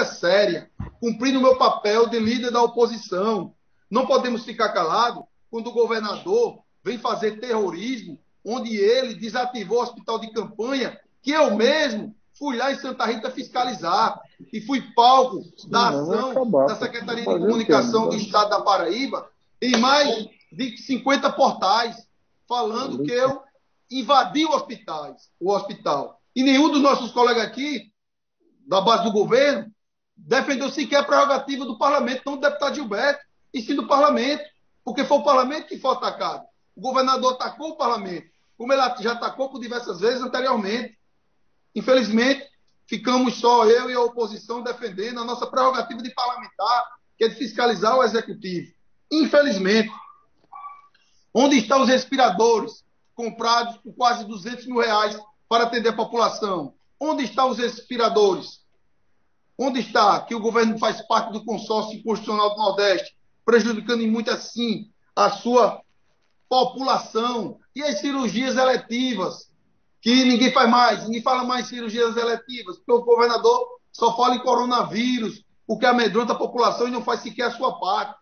política séria, cumprindo o meu papel de líder da oposição. Não podemos ficar calados quando o governador vem fazer terrorismo, onde ele desativou o hospital de campanha, que eu mesmo fui lá em Santa Rita fiscalizar e fui palco da ação da Secretaria de Comunicação do Estado da Paraíba em mais de 50 portais falando que eu invadi hospitais, o hospital. E nenhum dos nossos colegas aqui, da base do governo, defendeu sequer a prerrogativa do parlamento, não do deputado Gilberto, e sim do parlamento, porque foi o parlamento que foi atacado. O governador atacou o parlamento, como ele já atacou por diversas vezes anteriormente. Infelizmente, ficamos só eu e a oposição defendendo a nossa prerrogativa de parlamentar, que é de fiscalizar o executivo. Infelizmente, onde estão os respiradores comprados por quase 200 mil reais para atender a população? Onde estão os respiradores? Onde está que o governo faz parte do consórcio constitucional do Nordeste, prejudicando muito assim a sua população? E as cirurgias eletivas? que ninguém faz mais, ninguém fala mais cirurgias eletivas, porque o governador só fala em coronavírus, o que amedronta a população e não faz sequer a sua parte.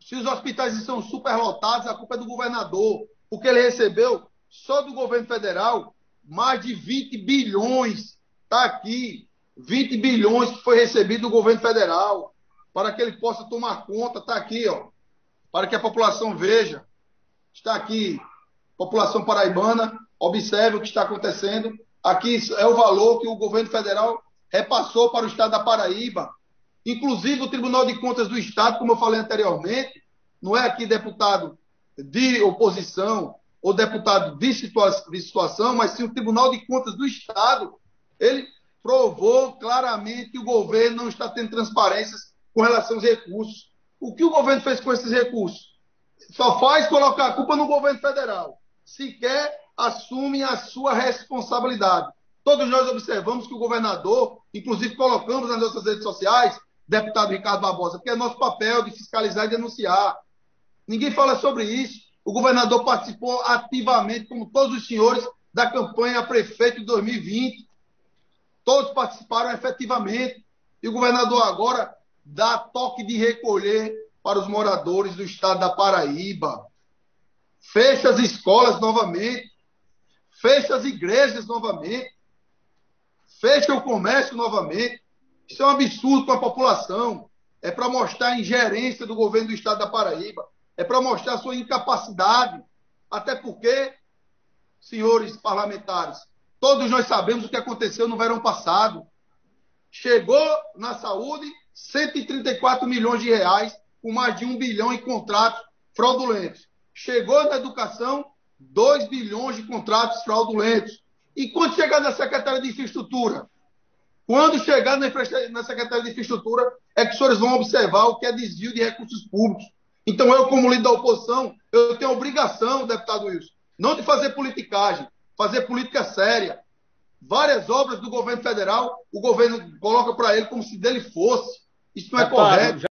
Se os hospitais estão superlotados, a culpa é do governador, porque ele recebeu só do governo federal mais de 20 bilhões. Está aqui, 20 bilhões que foi recebido do governo federal para que ele possa tomar conta. Está aqui, ó, para que a população veja. Está aqui, população paraibana Observe o que está acontecendo. Aqui é o valor que o governo federal repassou para o estado da Paraíba. Inclusive, o Tribunal de Contas do Estado, como eu falei anteriormente, não é aqui deputado de oposição ou deputado de, de situação, mas sim o Tribunal de Contas do Estado. Ele provou claramente que o governo não está tendo transparências com relação aos recursos. O que o governo fez com esses recursos? Só faz colocar a culpa no governo federal. Sequer assumem a sua responsabilidade. Todos nós observamos que o governador, inclusive colocamos nas nossas redes sociais, deputado Ricardo Barbosa, que é nosso papel de fiscalizar e denunciar. Ninguém fala sobre isso. O governador participou ativamente, como todos os senhores, da campanha prefeito de 2020. Todos participaram efetivamente. E o governador agora dá toque de recolher para os moradores do estado da Paraíba. Fecha as escolas novamente fecha as igrejas novamente, fecha o comércio novamente. Isso é um absurdo para a população. É para mostrar a ingerência do governo do estado da Paraíba. É para mostrar sua incapacidade. Até porque, senhores parlamentares, todos nós sabemos o que aconteceu no verão passado. Chegou na saúde 134 milhões de reais, com mais de um bilhão em contratos fraudulentos. Chegou na educação 2 bilhões de contratos fraudulentos. E quando chegar na Secretaria de Infraestrutura? Quando chegar na, Secretaria de Infraestrutura, é que os senhores vão observar o que é desvio de recursos públicos. Então, eu, como líder da oposição, eu tenho a obrigação, deputado Wilson, não de fazer politicagem, fazer política séria. Várias obras do governo federal, o governo coloca para ele como se dele fosse. Isso não é correto.